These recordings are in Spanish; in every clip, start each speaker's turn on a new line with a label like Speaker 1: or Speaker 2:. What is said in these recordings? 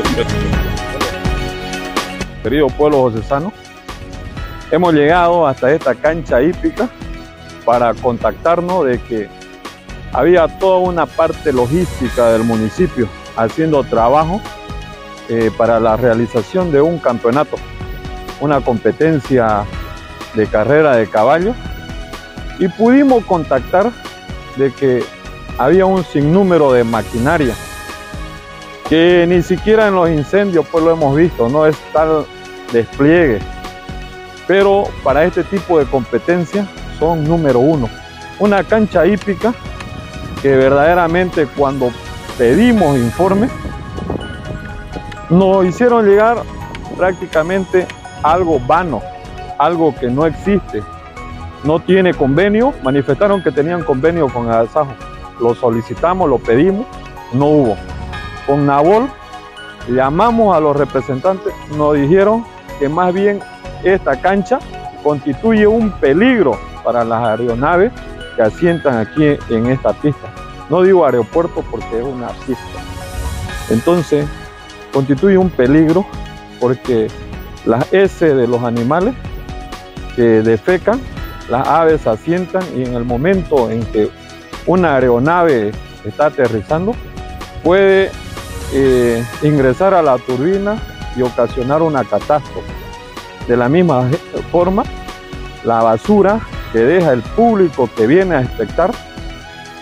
Speaker 1: Querido pueblo josesano, hemos llegado hasta esta cancha hípica para contactarnos de que había toda una parte logística del municipio haciendo trabajo eh, para la realización de un campeonato, una competencia de carrera de caballo. Y pudimos contactar de que había un sinnúmero de maquinaria que ni siquiera en los incendios pues lo hemos visto, no es tal despliegue, pero para este tipo de competencia son número uno. Una cancha hípica que verdaderamente cuando pedimos informe nos hicieron llegar prácticamente algo vano, algo que no existe, no tiene convenio, manifestaron que tenían convenio con el Alzajo, lo solicitamos, lo pedimos, no hubo. Con Nabol llamamos a los representantes, nos dijeron que más bien esta cancha constituye un peligro para las aeronaves que asientan aquí en esta pista. No digo aeropuerto porque es una pista. Entonces, constituye un peligro porque las S de los animales que defecan, las aves asientan y en el momento en que una aeronave está aterrizando, puede eh, ingresar a la turbina y ocasionar una catástrofe. De la misma forma, la basura que deja el público que viene a espectar,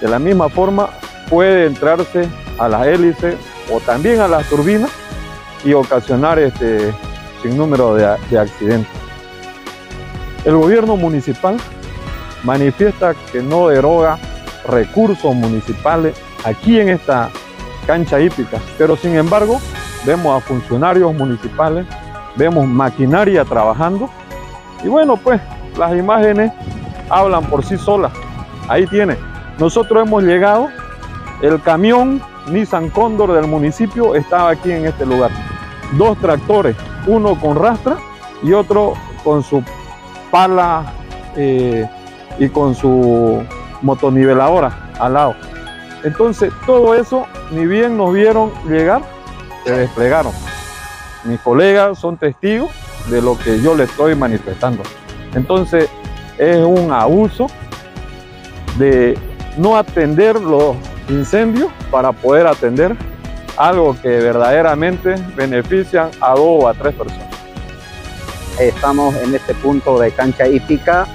Speaker 1: de la misma forma puede entrarse a las hélices o también a las turbinas y ocasionar este sinnúmero de, de accidentes. El gobierno municipal manifiesta que no deroga recursos municipales aquí en esta cancha hípica, pero sin embargo vemos a funcionarios municipales, vemos maquinaria trabajando. Y bueno pues las imágenes hablan por sí solas, ahí tiene. Nosotros hemos llegado, el camión Nissan Cóndor del municipio estaba aquí en este lugar, dos tractores, uno con rastra y otro con su pala eh, y con su motoniveladora al lado. Entonces, todo eso, ni bien nos vieron llegar, se desplegaron. Mis colegas son testigos de lo que yo les estoy manifestando. Entonces, es un abuso de no atender los incendios para poder atender algo que verdaderamente benefician a dos o a tres personas.
Speaker 2: Estamos en este punto de cancha hípica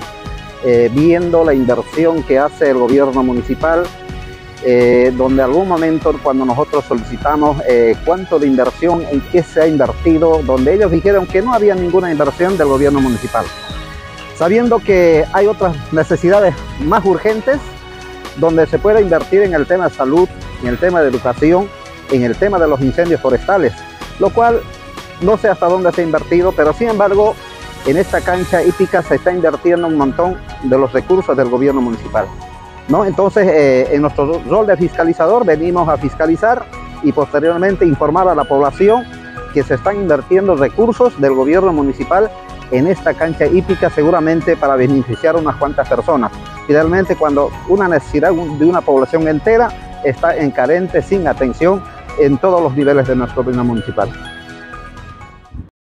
Speaker 2: eh, viendo la inversión que hace el gobierno municipal, eh, donde algún momento cuando nosotros solicitamos eh, cuánto de inversión, en qué se ha invertido, donde ellos dijeron que no había ninguna inversión del gobierno municipal. Sabiendo que hay otras necesidades más urgentes, donde se puede invertir en el tema de salud, en el tema de educación, en el tema de los incendios forestales, lo cual no sé hasta dónde se ha invertido, pero sin embargo en esta cancha hípica se está invirtiendo un montón de los recursos del gobierno municipal. ¿No? Entonces, eh, en nuestro rol de fiscalizador venimos a fiscalizar y posteriormente informar a la población que se están invirtiendo recursos del gobierno municipal en esta cancha hípica seguramente para beneficiar a unas cuantas personas. Idealmente cuando una necesidad de una población entera está en carente, sin atención en todos los niveles de nuestro gobierno municipal.